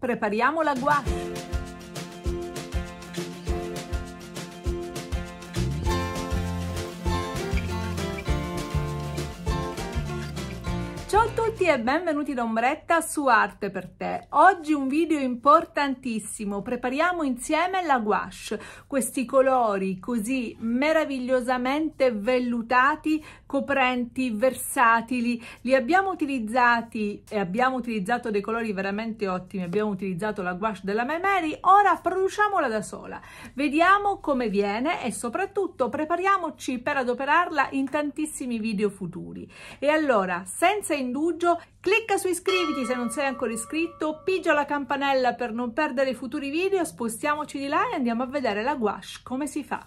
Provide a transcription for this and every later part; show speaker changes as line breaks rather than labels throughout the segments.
Prepariamo la gouache. Ciao a tutti e benvenuti da Ombretta su Arte per te. Oggi un video importantissimo, prepariamo insieme la gouache, questi colori così meravigliosamente vellutati, coprenti, versatili, li abbiamo utilizzati e abbiamo utilizzato dei colori veramente ottimi, abbiamo utilizzato la gouache della Memeri, ora produciamola da sola, vediamo come viene e soprattutto prepariamoci per adoperarla in tantissimi video futuri. E allora, senza indugio, clicca su iscriviti se non sei ancora iscritto, pigia la campanella per non perdere i futuri video, spostiamoci di là e andiamo a vedere la gouache, come si fa.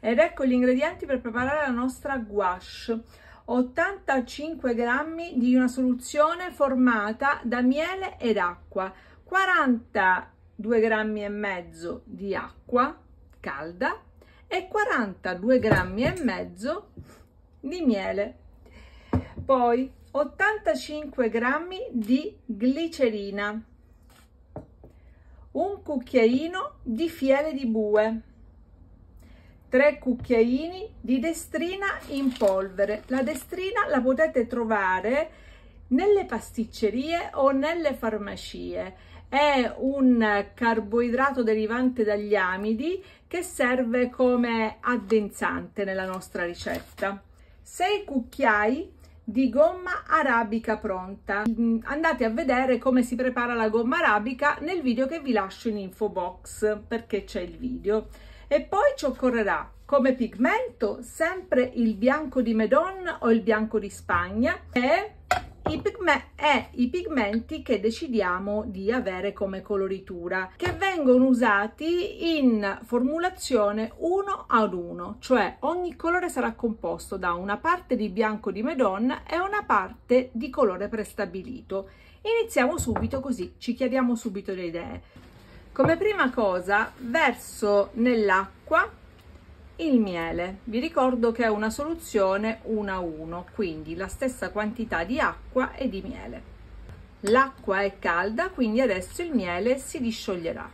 Ed ecco gli ingredienti per preparare la nostra gouache. 85 grammi di una soluzione formata da miele ed acqua, 42 grammi e mezzo di acqua calda e 42 grammi e mezzo di miele. Poi 85 grammi di glicerina, un cucchiaino di fiele di bue, 3 cucchiaini di destrina in polvere. La destrina la potete trovare nelle pasticcerie o nelle farmacie. È un carboidrato derivante dagli amidi che serve come addensante nella nostra ricetta. 6 cucchiai di gomma arabica pronta. Andate a vedere come si prepara la gomma arabica nel video che vi lascio in info box perché c'è il video. E poi ci occorrerà come pigmento sempre il bianco di Medon o il bianco di Spagna e i, e i pigmenti che decidiamo di avere come coloritura che vengono usati in formulazione uno ad uno cioè ogni colore sarà composto da una parte di bianco di Medon e una parte di colore prestabilito. Iniziamo subito così ci chiediamo subito le idee. Come prima cosa verso nell'acqua il miele. Vi ricordo che è una soluzione 1 a 1 quindi la stessa quantità di acqua e di miele. L'acqua è calda quindi adesso il miele si discioglierà.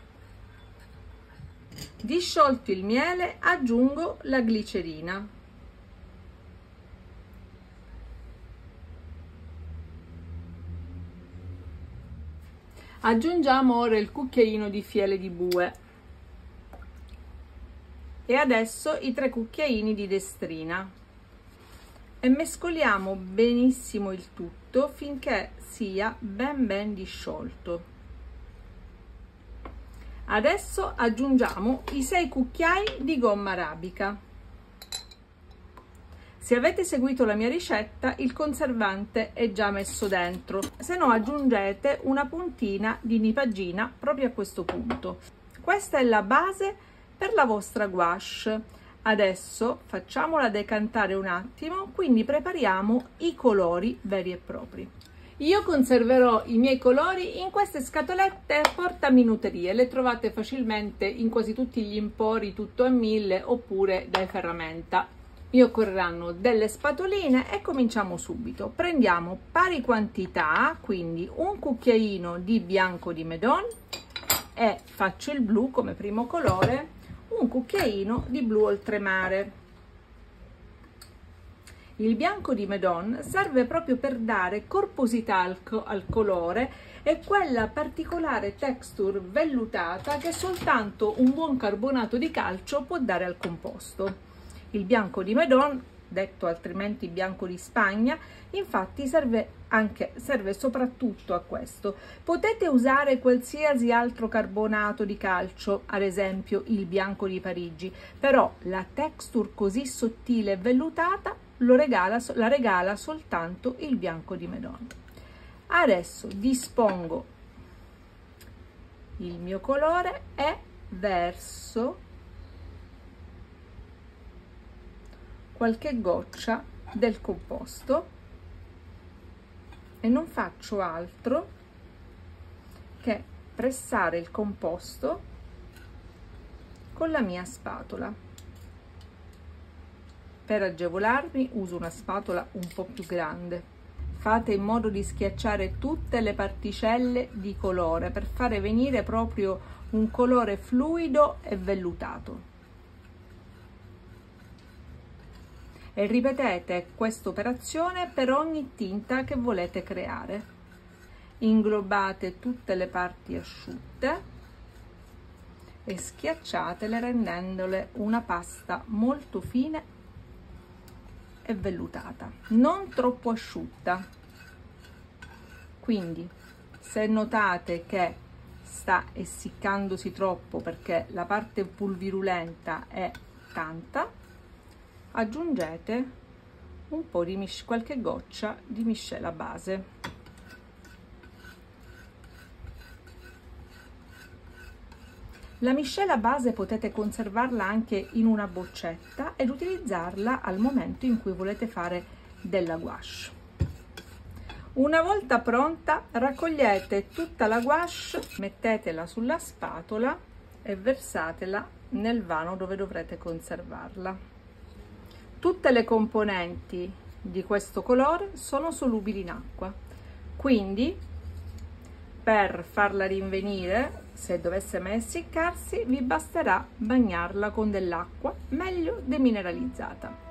Disciolto il miele aggiungo la glicerina. Aggiungiamo ora il cucchiaino di fiele di bue e adesso i tre cucchiaini di destrina. E mescoliamo benissimo il tutto finché sia ben ben disciolto. Adesso aggiungiamo i 6 cucchiai di gomma arabica. Se avete seguito la mia ricetta il conservante è già messo dentro. Se no aggiungete una puntina di nipagina proprio a questo punto. Questa è la base per la vostra gouache. Adesso facciamola decantare un attimo quindi prepariamo i colori veri e propri. Io conserverò i miei colori in queste scatolette portaminuterie le trovate facilmente in quasi tutti gli empori tutto a mille oppure dai ferramenta. Mi occorreranno delle spatoline e cominciamo subito. Prendiamo pari quantità quindi un cucchiaino di bianco di medon. E faccio il blu come primo colore un cucchiaino di blu oltremare. Il bianco di Medon serve proprio per dare corposità al, co al colore e quella particolare texture vellutata che soltanto un buon carbonato di calcio può dare al composto. Il bianco di Medon detto altrimenti bianco di Spagna, infatti serve anche serve soprattutto a questo. Potete usare qualsiasi altro carbonato di calcio, ad esempio il bianco di Parigi, però la texture così sottile e vellutata regala, la regala soltanto il bianco di Medon. Adesso dispongo il mio colore e verso qualche goccia del composto e non faccio altro che pressare il composto con la mia spatola per agevolarmi uso una spatola un po' più grande fate in modo di schiacciare tutte le particelle di colore per fare venire proprio un colore fluido e vellutato. E ripetete questa operazione per ogni tinta che volete creare. Inglobate tutte le parti asciutte e schiacciatele rendendole una pasta molto fine e vellutata, non troppo asciutta. Quindi se notate che sta essiccandosi troppo perché la parte pulvirulenta è tanta, aggiungete un po' di qualche goccia di miscela base. La miscela base potete conservarla anche in una boccetta ed utilizzarla al momento in cui volete fare della gouache. Una volta pronta raccogliete tutta la gouache, mettetela sulla spatola e versatela nel vano dove dovrete conservarla. Tutte le componenti di questo colore sono solubili in acqua, quindi per farla rinvenire se dovesse mai essiccarsi vi basterà bagnarla con dell'acqua meglio demineralizzata.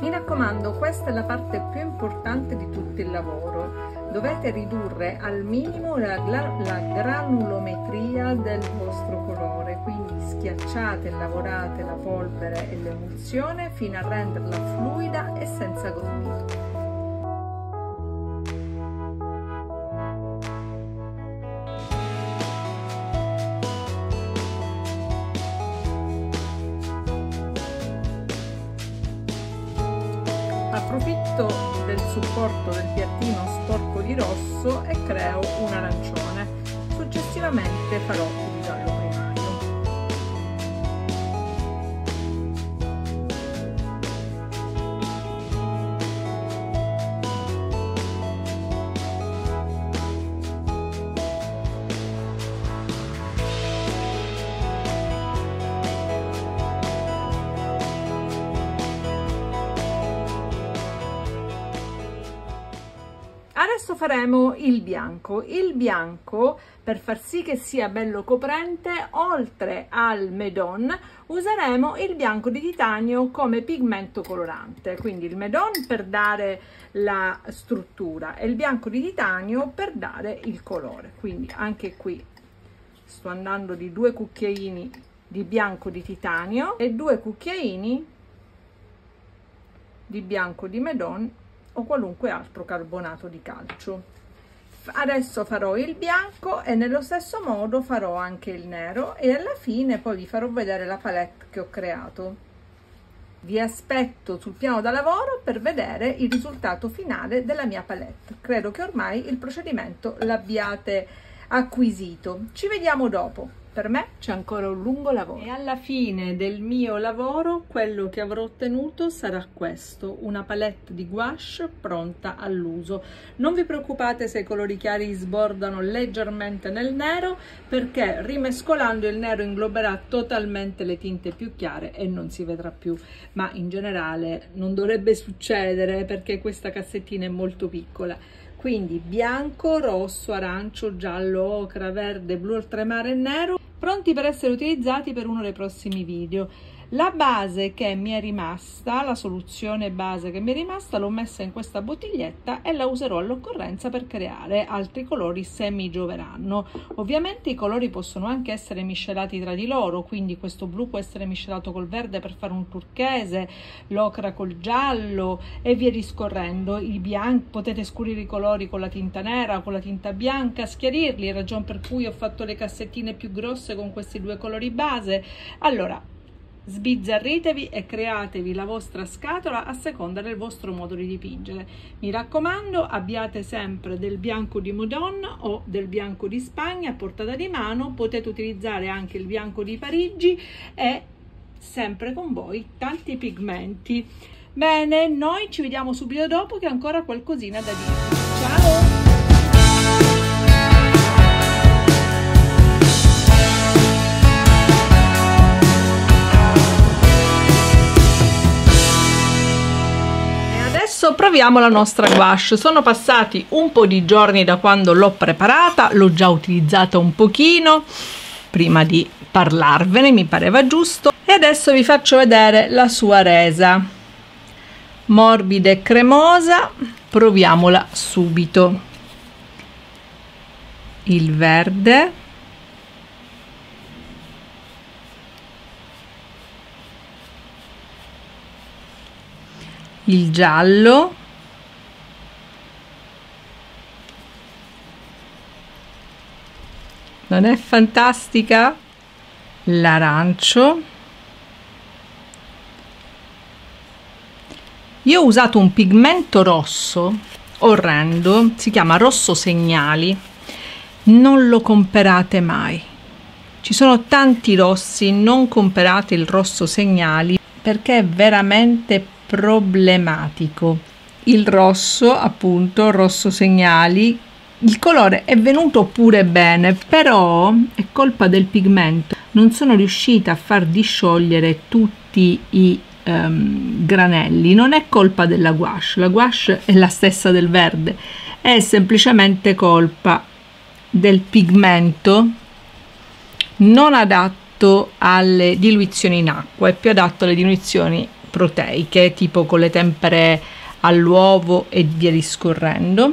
Mi raccomando, questa è la parte più importante di tutto il lavoro. Dovete ridurre al minimo la, la granulometria del vostro colore, quindi schiacciate e lavorate la polvere e l'emulsione fino a renderla fluida e senza grumi. approfitto del supporto del piattino sporco di rosso e creo un arancione. Successivamente farò adesso faremo il bianco. Il bianco per far sì che sia bello coprente oltre al medon useremo il bianco di titanio come pigmento colorante. Quindi il medon per dare la struttura e il bianco di titanio per dare il colore. Quindi anche qui sto andando di due cucchiaini di bianco di titanio e due cucchiaini di bianco di medon o qualunque altro carbonato di calcio. Adesso farò il bianco e nello stesso modo farò anche il nero e alla fine poi vi farò vedere la palette che ho creato. Vi aspetto sul piano da lavoro per vedere il risultato finale della mia palette. Credo che ormai il procedimento l'abbiate acquisito. Ci vediamo dopo per me c'è ancora un lungo lavoro. E alla fine del mio lavoro quello che avrò ottenuto sarà questo una palette di gouache pronta all'uso. Non vi preoccupate se i colori chiari sbordano leggermente nel nero perché rimescolando il nero ingloberà totalmente le tinte più chiare e non si vedrà più. Ma in generale non dovrebbe succedere perché questa cassettina è molto piccola quindi bianco, rosso, arancio, giallo, ocra, verde, blu, oltremare e nero pronti per essere utilizzati per uno dei prossimi video la base che mi è rimasta la soluzione base che mi è rimasta l'ho messa in questa bottiglietta e la userò all'occorrenza per creare altri colori se mi gioveranno ovviamente i colori possono anche essere miscelati tra di loro quindi questo blu può essere miscelato col verde per fare un turchese l'ocra col giallo e via discorrendo. I bianchi potete scurire i colori con la tinta nera con la tinta bianca schiarirli ragione per cui ho fatto le cassettine più grosse con questi due colori base. Allora sbizzarritevi e createvi la vostra scatola a seconda del vostro modo di dipingere. Mi raccomando abbiate sempre del bianco di Modon o del bianco di Spagna a portata di mano. Potete utilizzare anche il bianco di Parigi e sempre con voi tanti pigmenti. Bene noi ci vediamo subito dopo che ancora qualcosina da dire ciao adesso proviamo la nostra gouache. Sono passati un po' di giorni da quando l'ho preparata l'ho già utilizzata un pochino prima di parlarvene mi pareva giusto. E adesso vi faccio vedere la sua resa. Morbida e cremosa proviamola subito. Il verde il giallo. Non è fantastica? L'arancio. Io ho usato un pigmento rosso orrendo si chiama rosso segnali. Non lo comperate mai. Ci sono tanti rossi non comperate il rosso segnali perché è veramente problematico. Il rosso, appunto, rosso segnali, il colore è venuto pure bene, però è colpa del pigmento. Non sono riuscita a far disciogliere tutti i um, granelli. Non è colpa della gouache, la gouache è la stessa del verde, è semplicemente colpa del pigmento non adatto alle diluizioni in acqua, è più adatto alle diluizioni proteiche, tipo con le tempere all'uovo e via discorrendo.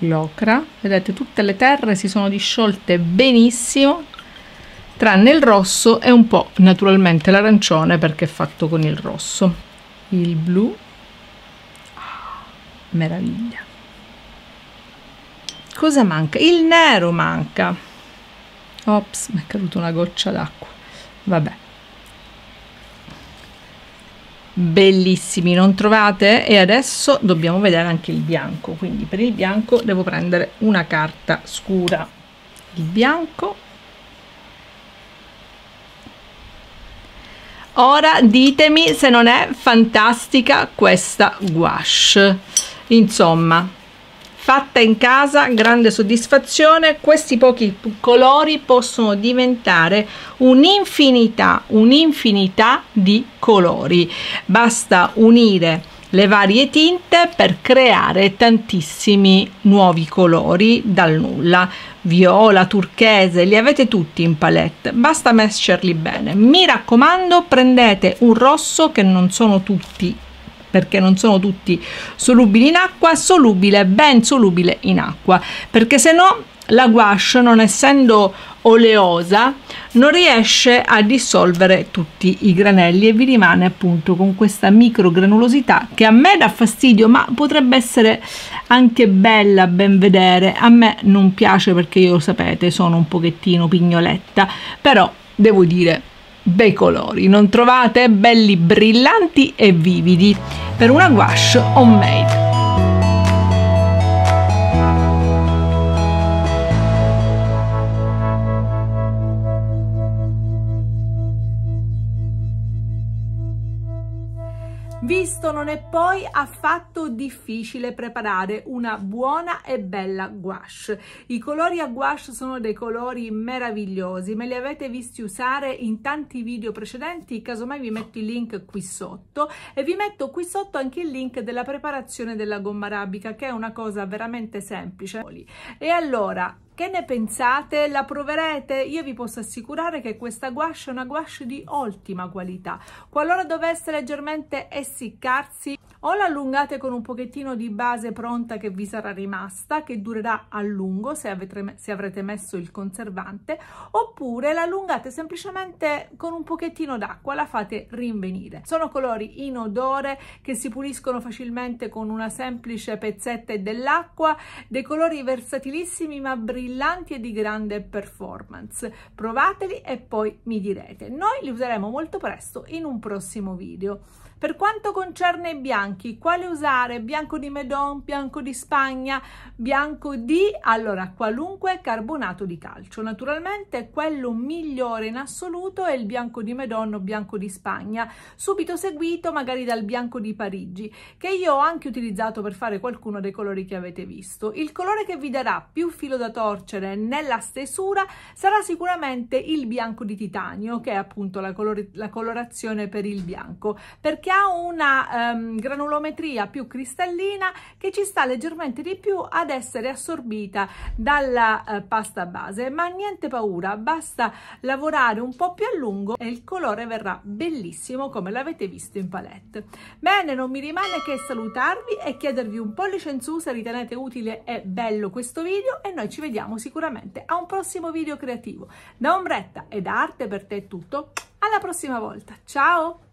L'ocra, vedete tutte le terre si sono disciolte benissimo, tranne il rosso e un po' naturalmente l'arancione perché è fatto con il rosso. Il blu, ah, meraviglia. Cosa manca? Il nero manca. Ops, mi è caduta una goccia d'acqua. Vabbè bellissimi non trovate? E adesso dobbiamo vedere anche il bianco quindi per il bianco devo prendere una carta scura. Il bianco. Ora ditemi se non è fantastica questa gouache. Insomma fatta in casa grande soddisfazione questi pochi colori possono diventare un'infinità un'infinità di colori. Basta unire le varie tinte per creare tantissimi nuovi colori dal nulla. Viola, turchese, li avete tutti in palette, basta mescerli bene. Mi raccomando, prendete un rosso che non sono tutti perché non sono tutti solubili in acqua, solubile, ben solubile in acqua, perché se no la gouache non essendo oleosa non riesce a dissolvere tutti i granelli e vi rimane appunto con questa micro granulosità che a me dà fastidio ma potrebbe essere anche bella a ben vedere. A me non piace perché io sapete sono un pochettino pignoletta però devo dire bei colori non trovate belli brillanti e vividi per una gouache homemade. Visto non è poi affatto difficile preparare una buona e bella gouache. I colori a gouache sono dei colori meravigliosi, me li avete visti usare in tanti video precedenti, casomai vi metto il link qui sotto e vi metto qui sotto anche il link della preparazione della gomma arabica che è una cosa veramente semplice. E allora che ne pensate? La proverete? Io vi posso assicurare che questa gouache è una gouache di ottima qualità. Qualora dovesse leggermente essiccarsi, o l'allungate con un pochettino di base pronta che vi sarà rimasta, che durerà a lungo se, avete, se avrete messo il conservante, oppure l'allungate semplicemente con un pochettino d'acqua, la fate rinvenire. Sono colori inodore che si puliscono facilmente con una semplice pezzetta e dell'acqua, dei colori versatilissimi ma brillanti e di grande performance. Provateli e poi mi direte. Noi li useremo molto presto in un prossimo video. Per quanto concerne i bianchi, quale usare? Bianco di Medon, bianco di Spagna, bianco di, allora, qualunque carbonato di calcio. Naturalmente quello migliore in assoluto è il bianco di Medon o bianco di Spagna, subito seguito magari dal bianco di Parigi, che io ho anche utilizzato per fare qualcuno dei colori che avete visto. Il colore che vi darà più filo da torcere nella stesura sarà sicuramente il bianco di titanio che è appunto la, color la colorazione per il bianco perché ha una um, granulometria più cristallina che ci sta leggermente di più ad essere assorbita dalla uh, pasta base. Ma niente paura basta lavorare un po' più a lungo e il colore verrà bellissimo come l'avete visto in palette. Bene non mi rimane che salutarvi e chiedervi un pollice in su se ritenete utile e bello questo video e noi ci vediamo sicuramente a un prossimo video creativo. Da ombretta e da arte per te è tutto. Alla prossima volta. Ciao